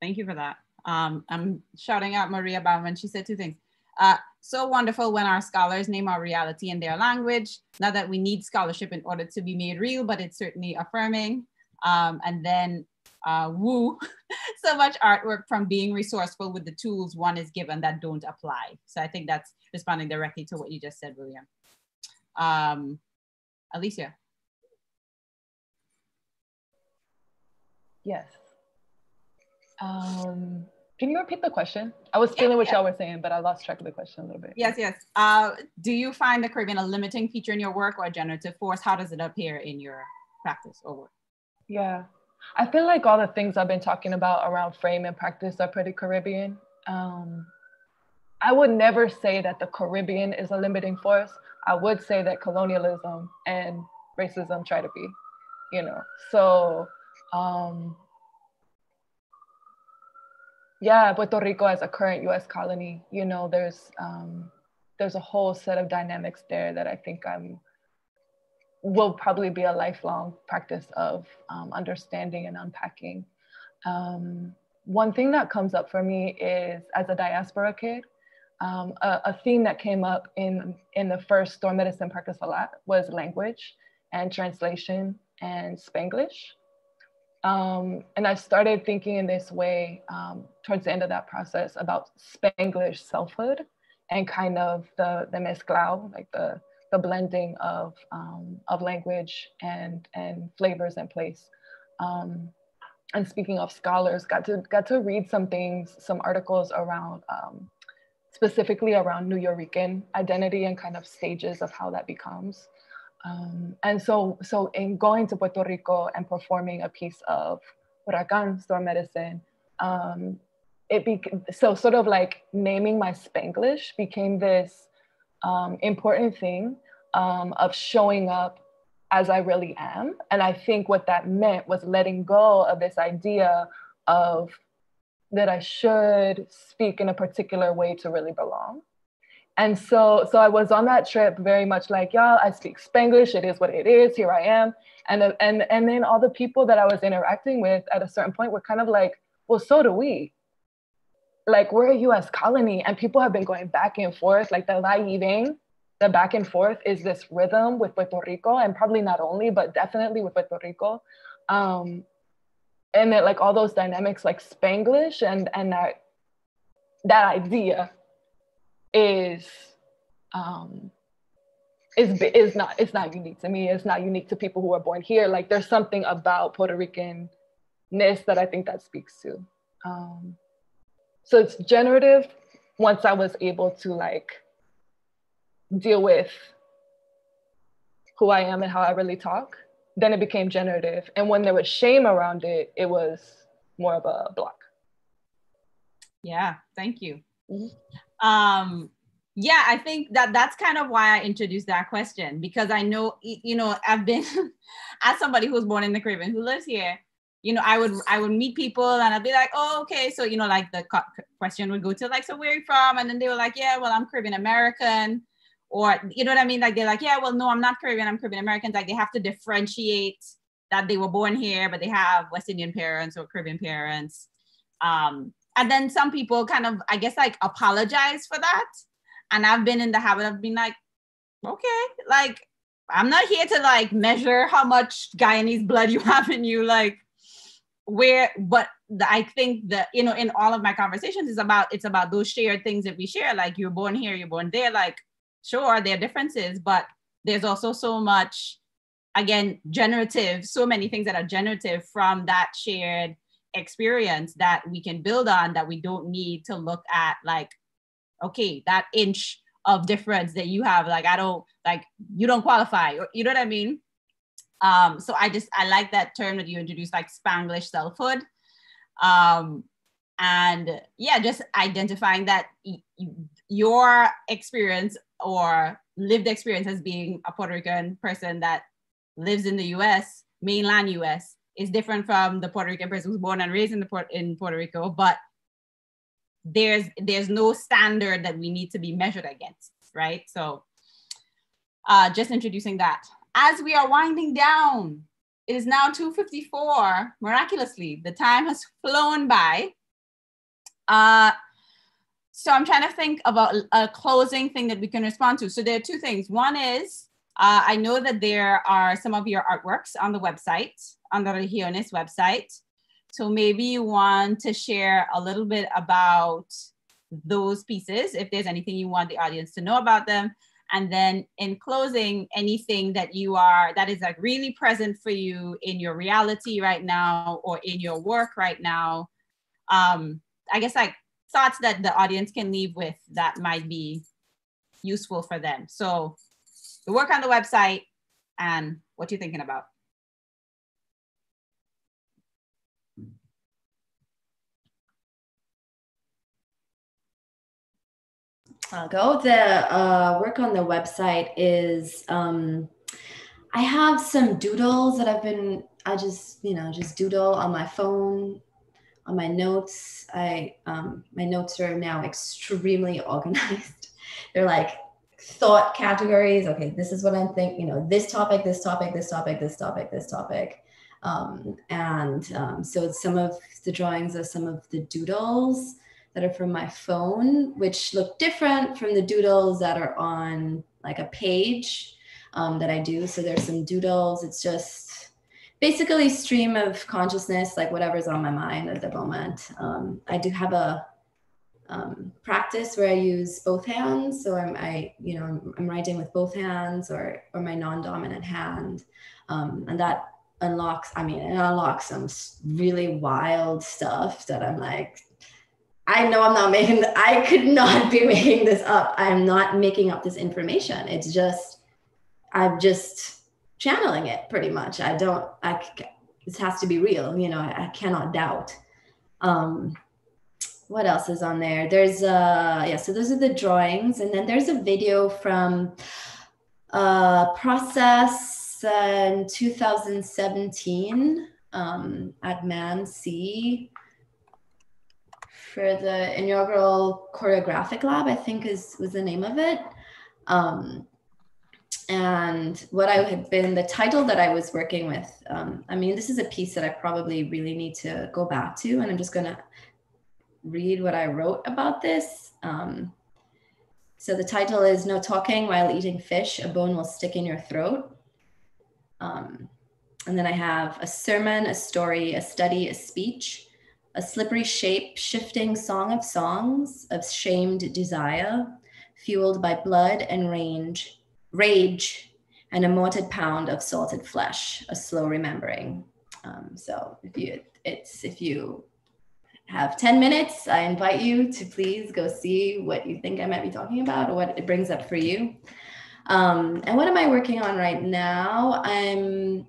Thank you for that. Um, I'm shouting out Maria Bauman. She said two things. Uh, so wonderful when our scholars name our reality in their language. Not that we need scholarship in order to be made real, but it's certainly affirming. Um, and then uh, woo, so much artwork from being resourceful with the tools one is given that don't apply. So I think that's responding directly to what you just said, William. Um, Alicia. Yes. Um, can you repeat the question? I was feeling yeah, what y'all were saying, but I lost track of the question a little bit. Yes, yes. Uh, do you find the Caribbean a limiting feature in your work or a generative force? How does it appear in your practice or work? Yeah, I feel like all the things I've been talking about around frame and practice are pretty Caribbean. Um, I would never say that the Caribbean is a limiting force. I would say that colonialism and racism try to be, you know. So um, yeah, Puerto Rico as a current U.S. colony, you know, there's um, there's a whole set of dynamics there that I think I'm will probably be a lifelong practice of um, understanding and unpacking. Um, one thing that comes up for me is as a diaspora kid, um, a, a, theme that came up in in the first storm medicine practice a lot was language and translation and Spanglish. Um, and I started thinking in this way um, towards the end of that process about Spanglish selfhood and kind of the, the mezclao, like the, the blending of, um, of language and, and flavors and place. Um, and speaking of scholars, got to, got to read some things, some articles around, um, specifically around Nuyorican identity and kind of stages of how that becomes. Um, and so, so in going to Puerto Rico and performing a piece of Huracan storm medicine, um, it became so sort of like naming my Spanglish became this um, important thing um, of showing up as I really am. And I think what that meant was letting go of this idea of that I should speak in a particular way to really belong and so so i was on that trip very much like y'all i speak spanglish. It is what it is. Here i am. And and and then all the people that i was interacting with at a certain point were kind of like well so do we. Like we're a us colony and people have been going back and forth. Like the vaivén the back and forth is this rhythm with puerto rico and probably not only but definitely with puerto rico. Um and that like all those dynamics like spanglish and and that that idea is um, is is not it's not unique to me. It's not unique to people who are born here. Like there's something about Puerto Rican-ness that I think that speaks to. Um, so it's generative. Once I was able to like deal with who I am and how I really talk, then it became generative. And when there was shame around it, it was more of a block. Yeah, thank you. Mm-hmm um yeah i think that that's kind of why i introduced that question because i know you know i've been as somebody who's born in the caribbean who lives here you know i would i would meet people and i'd be like oh okay. So you know like the question would go to like so where are you from? And then they were like yeah well i'm caribbean american. Or you know what i mean? Like they're like yeah well no i'm not caribbean i'm caribbean american. Like they have to differentiate that they were born here, but they have West Indian parents or Caribbean parents. Um, and then some people kind of, I guess, like apologize for that. And I've been in the habit of being like, okay, like I'm not here to like measure how much Guyanese blood you have in you, like where, but the, I think that, you know, in all of my conversations is about, it's about those shared things that we share. Like you're born here, you're born there. Like, sure, there are differences, but there's also so much, again, generative, so many things that are generative from that shared experience that we can build on that we don't need to look at like, okay, that inch of difference that you have, like, I don't, like, you don't qualify, or, you know what I mean? Um, so I just, I like that term that you introduced, like Spanglish selfhood. Um, and yeah, just identifying that your experience or lived experience as being a Puerto Rican person that lives in the US, mainland US, is different from the Puerto Rican person who's born and raised in the Port in Puerto Rico, but there's there's no standard that we need to be measured against, right? So uh, just introducing that. As we are winding down, it is now 2.54, miraculously, the time has flown by. Uh, so I'm trying to think about a closing thing that we can respond to. So there are two things. One is, uh, I know that there are some of your artworks on the website, on the Regiones website. So maybe you want to share a little bit about those pieces, if there's anything you want the audience to know about them. And then in closing, anything that you are, that is like really present for you in your reality right now or in your work right now. Um, I guess like thoughts that the audience can leave with that might be useful for them. So the work on the website and what you're thinking about. I'll go. The uh, work on the website is um, I have some doodles that I've been, I just, you know, just doodle on my phone, on my notes. I, um, my notes are now extremely organized. They're like thought categories. Okay, this is what I'm thinking, you know, this topic, this topic, this topic, this topic, this topic. Um, and um, so some of the drawings are some of the doodles that are from my phone, which look different from the doodles that are on like a page um, that I do. So there's some doodles. It's just basically stream of consciousness, like whatever's on my mind at the moment. Um, I do have a um, practice where I use both hands. So I'm, I, you know, I'm writing with both hands or, or my non-dominant hand. Um, and that unlocks, I mean, it unlocks some really wild stuff that I'm like, I know I'm not making, I could not be making this up. I'm not making up this information. It's just, I'm just channeling it pretty much. I don't, I, this has to be real. You know, I, I cannot doubt. Um, what else is on there? There's, uh, yeah, so those are the drawings. And then there's a video from uh, Process in 2017 um, at Man C for the inaugural choreographic lab, I think is was the name of it. Um, and what I had been the title that I was working with. Um, I mean, this is a piece that I probably really need to go back to, and I'm just gonna read what I wrote about this. Um, so the title is "No Talking While Eating Fish: A Bone Will Stick in Your Throat." Um, and then I have a sermon, a story, a study, a speech a slippery shape, shifting song of songs of shamed desire, fueled by blood and range, rage, and a mortared pound of salted flesh, a slow remembering. Um, so if you, it's if you have 10 minutes, I invite you to please go see what you think I might be talking about or what it brings up for you. Um, and what am I working on right now? I'm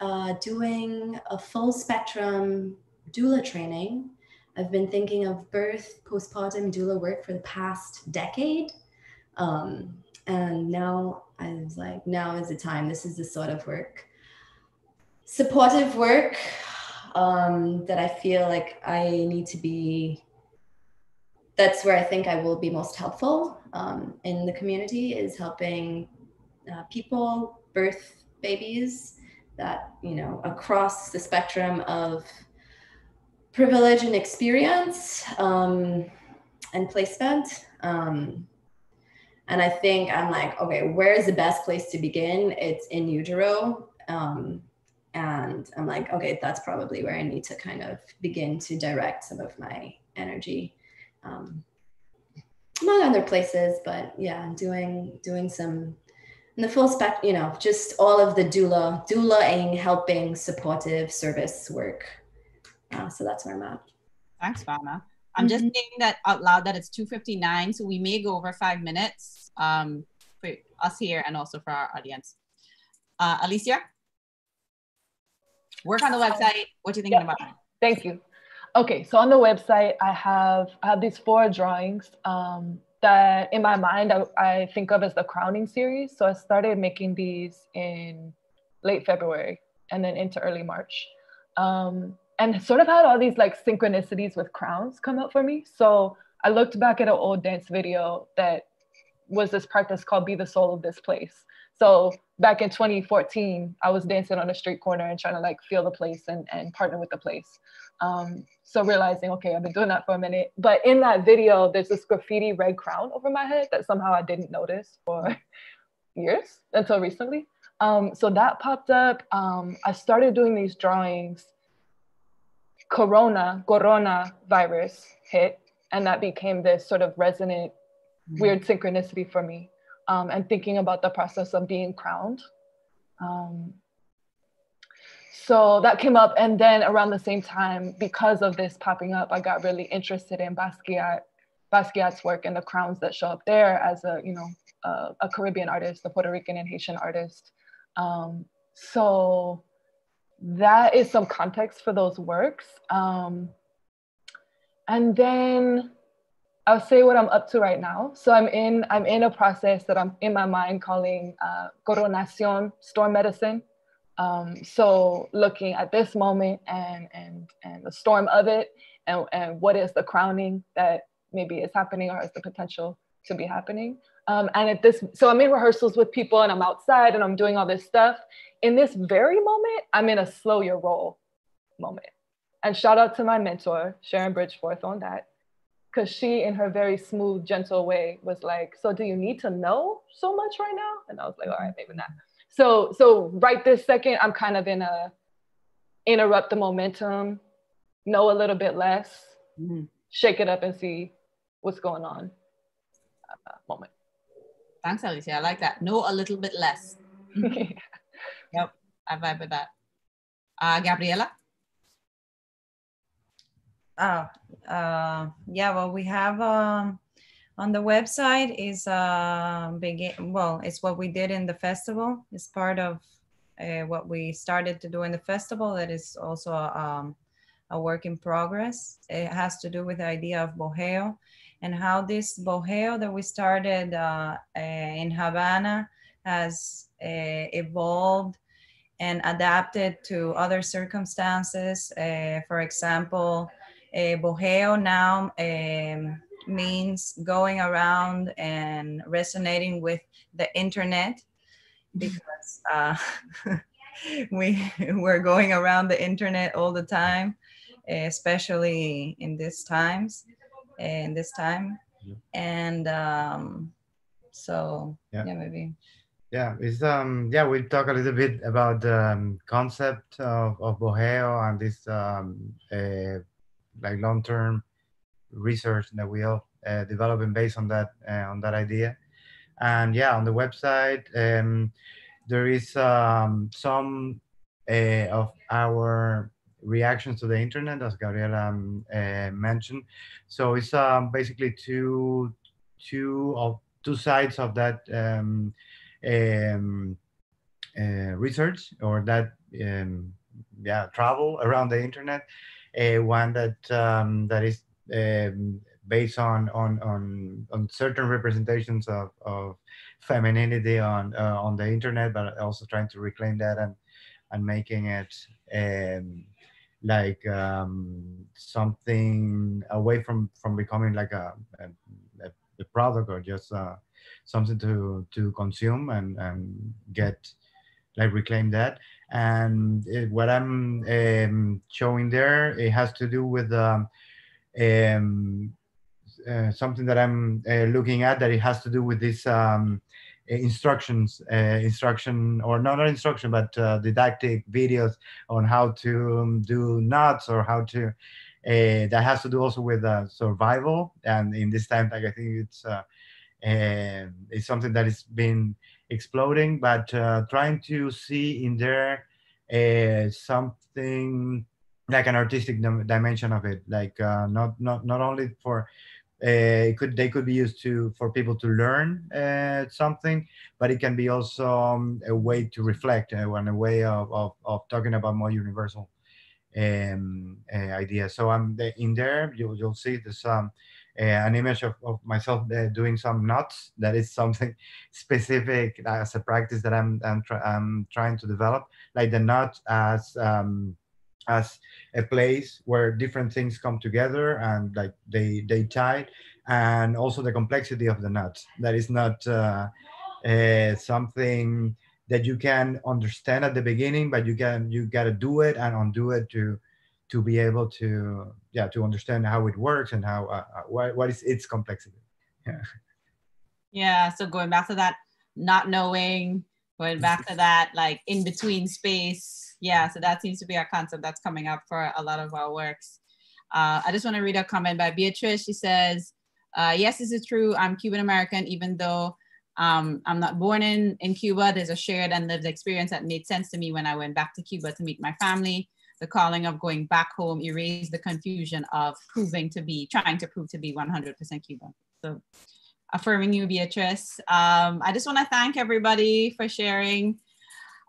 uh, doing a full spectrum doula training. I've been thinking of birth, postpartum doula work for the past decade. Um, and now I was like, now is the time. This is the sort of work, supportive work um, that I feel like I need to be. That's where I think I will be most helpful um, in the community is helping uh, people birth babies that you know across the spectrum of privilege and experience um, and placement. Um, and I think I'm like, okay, where is the best place to begin? It's in utero. Um, and I'm like, okay, that's probably where I need to kind of begin to direct some of my energy. Um, among other places, but yeah, doing doing some in the full spec, you know, just all of the doula, doulaing, helping, supportive service work. Uh, so that's where I'm at. Thanks, Fana. I'm just mm-hmm. saying that out loud that it's 2.59, so we may go over five minutes um, for us here and also for our audience. Uh, Alicia? Work on the website. What are you thinking yeah. about? Thank you. Okay, so on the website, I have I have these four drawings um, that in my mind I, I think of as the crowning series. So I started making these in late February and then into early March. Um, and sort of had all these like synchronicities with crowns come up for me. So I looked back at an old dance video that was this practice called Be the Soul of This Place. So back in 2014, I was dancing on a street corner and trying to like feel the place and, and partner with the place. Um, so realizing, okay, I've been doing that for a minute. But in that video, there's this graffiti red crown over my head that somehow I didn't notice for years until recently. Um, so that popped up. Um, I started doing these drawings. Corona, Corona virus hit, and that became this sort of resonant, mm-hmm. weird synchronicity for me. Um, and thinking about the process of being crowned. Um, so that came up and then around the same time because of this popping up i got really interested in basquiat basquiat's work and the crowns that show up there as a you know a, a caribbean artist a puerto rican and haitian artist um, so that is some context for those works um, and then i'll say what i'm up to right now so i'm in i'm in a process that i'm in my mind calling uh, coronacion storm medicine um, so looking at this moment and and and the storm of it, and and what is the crowning that maybe is happening or has the potential to be happening. Um, and at this, so I'm in rehearsals with people and I'm outside and I'm doing all this stuff. In this very moment, I'm in a slow your roll moment. And shout out to my mentor, Sharon Bridgforth, on that. Because she, in her very smooth, gentle way, was like, So do you need to know so much right now? And I was like, All right, maybe not. So so right this second, I'm kind of in a interrupt the momentum, know a little bit less, mm-hmm. shake it up and see what's going on. Uh, moment. Thanks, Alicia. I like that. Know a little bit less. yep, I vibe with that. Uh, Gabriela. Oh, uh, yeah. Well, we have um, on the website is uh, begin well it's what we did in the festival it's part of uh, what we started to do in the festival that is also um, a work in progress it has to do with the idea of Bojeo and how this Bojeo that we started uh, uh in havana has uh, evolved and adapted to other circumstances uh, for example Bojeo now um, means going around and resonating with the internet because uh, we we're going around the internet all the time especially in these times in this time and um, so yeah. yeah. maybe yeah it's um yeah we talk a little bit about the um, concept of, of Bojeo and this um uh, like long-term research that we are uh, developing based on that uh, on that idea. And yeah, on the website um, there is um, some uh, of our reactions to the internet, as Gabriela um, uh, mentioned. So it's um, basically two two of two sides of that um, um, uh, research or that yeah travel around the internet. One that um, that is um, based on on on, on certain representations of, of femininity on uh, on the internet, but also trying to reclaim that and and making it um, like um, something away from from becoming like a, a, a product or just uh, something to to consume and and get like reclaim that And what I'm um, showing there, it has to do with um, um, uh, something that I'm uh, looking at that it has to do with this um, instructions, uh, instruction or not, not instruction, but uh, didactic videos on how to um, do knots or how to. Uh, that has to do also with survival, and in this time, like I think it's it's something that is been exploding, but uh, trying to see in there uh, something like an artistic dimension of it, like uh, not not not only for uh, it could they could be used to for people to learn uh, something, but it can be also um, a way to reflect uh, and a way of, of, of talking about more universal um, ideas. So I'm in there. You'll you'll see this um, an image of, of myself uh, doing some knots. That is something specific as a practice that I'm I'm, I'm trying to develop, like the knot as um, as a place where different things come together and like they they tie, and also the complexity of the knot. That is not uh, uh, something that you can understand at the beginning, but you can you got to do it and undo it to to be able to yeah to understand how it works and how uh, uh, what, is its complexity. Yeah. Yeah so going back to that not knowing going back to that like in between space. Yeah so that seems to be a concept that's coming up for a lot of our works. Uh, i just want to read a comment by beatrice. She says uh, yes this is true. I'm cuban american even though um, i'm not born in in cuba. There's a shared and lived experience that made sense to me when i went back to cuba to meet my family the calling of going back home erase the confusion of proving to be, trying to prove to be 100% Cuban. So affirming you, Beatrice. Um, I just want to thank everybody for sharing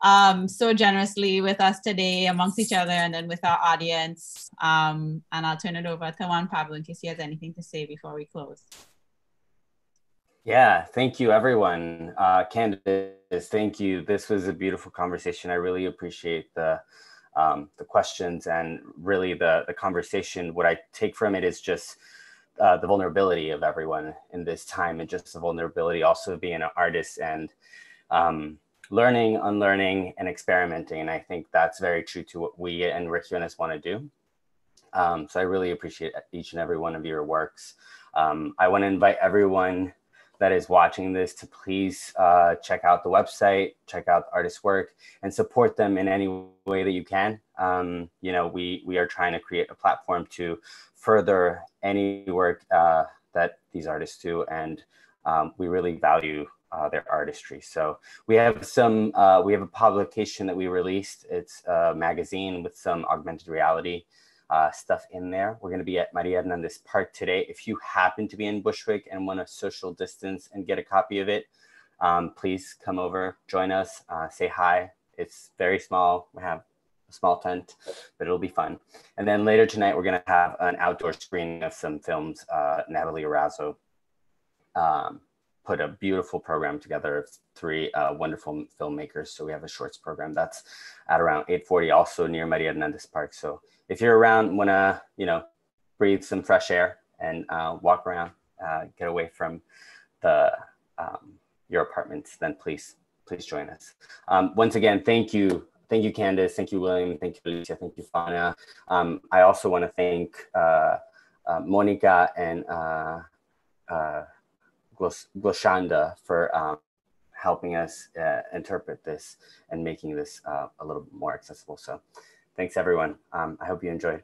um, so generously with us today amongst each other and then with our audience. Um, and I'll turn it over to Juan Pablo in case he has anything to say before we close. Yeah, thank you, everyone. Uh, Candace, thank you. This was a beautiful conversation. I really appreciate the um, the questions and really the, the conversation. What I take from it is just uh, the vulnerability of everyone in this time and just the vulnerability also being an artist and um, learning, unlearning, and experimenting. And I think that's very true to what we and Rick Regiones want to do. Um, so I really appreciate each and every one of your works. Um, I want to invite everyone that is watching this to please uh, check out the website, check out the artist's work, and support them in any way that you can. Um, you know, we we are trying to create a platform to further any work uh, that these artists do, and um, we really value uh, their artistry. So we have some, uh, we have a publication that we released. It's a magazine with some augmented reality uh, stuff in there. We're going to be at Maria Hernandez Park today. If you happen to be in Bushwick and want to social distance and get a copy of it, um, please come over, join us, uh, say hi. It's very small. We have a small tent, but it'll be fun. And then later tonight, we're going to have an outdoor screening of some films. Uh, Natalie Arazo um, put a beautiful program together of three uh, wonderful filmmakers. So we have a shorts program that's at around 840, also near Maria Hernandez Park. So if you're around, want to, you know, breathe some fresh air and uh, walk around, uh, get away from the um, your apartments, then please, please join us. Um, once again, thank you. Thank you, Candace. Thank you, William. Thank you, Alicia. Thank you, Fana. Um, I also want to thank uh, uh, Monica and uh, for um, helping us uh, interpret this and making this uh, a little more accessible. So thanks everyone. Um, I hope you enjoyed.